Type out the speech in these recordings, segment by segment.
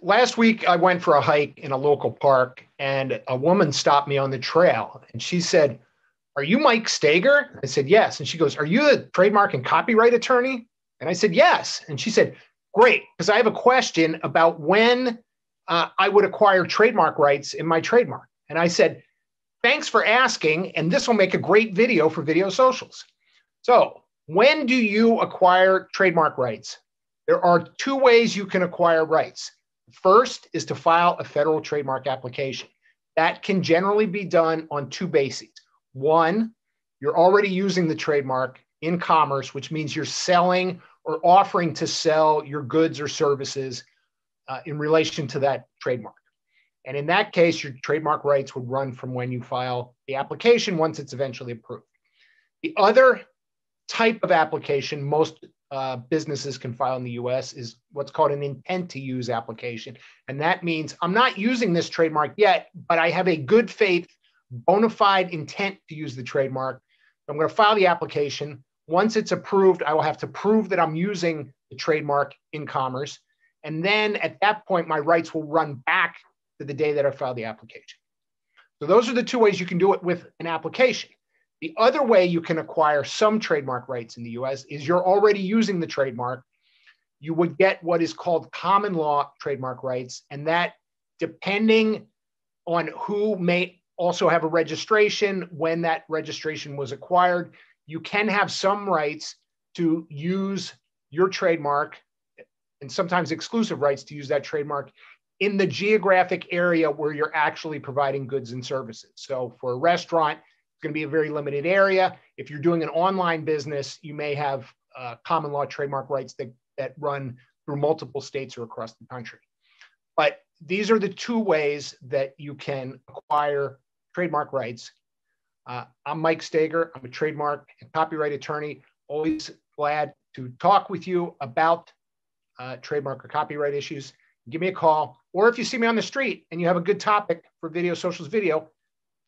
last week I went for a hike in a local park and a woman stopped me on the trail and she said, Are you Mike Steger? I said, Yes. And she goes, Are you a trademark and copyright attorney? And I said, Yes. And she said, Great, because I have a question about when uh, I would acquire trademark rights in my trademark. And I said, Thanks for asking. And this will make a great video for Videosocials. So, when do you acquire trademark rights? There are two ways you can acquire rights. First is to file a federal trademark application. That can generally be done on two bases. One, you're already using the trademark in commerce, which means you're selling or offering to sell your goods or services uh, in relation to that trademark. And in that case, your trademark rights would run from when you file the application once it's eventually approved. The other type of application most uh, businesses can file in the US is what's called an intent to use application. And that means I'm not using this trademark yet, but I have a good faith, bona fide intent to use the trademark. I'm going to file the application. Once it's approved, I will have to prove that I'm using the trademark in commerce. And then at that point, my rights will run back to the day that I filed the application. So those are the two ways you can do it with an application. The other way you can acquire some trademark rights in the US is you're already using the trademark. You would get what is called common law trademark rights. And that, depending on who may also have a registration, when that registration was acquired, you can have some rights to use your trademark and sometimes exclusive rights to use that trademark in the geographic area where you're actually providing goods and services. So for a restaurant, going to be a very limited area. If you're doing an online business, you may have uh, common law trademark rights that, that run through multiple states or across the country. But these are the two ways that you can acquire trademark rights. Uh, I'm Mike Steger. I'm a trademark and copyright attorney. Always glad to talk with you about uh, trademark or copyright issues. Give me a call. Or if you see me on the street and you have a good topic for Videosocials video,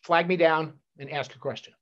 flag me down and ask a question.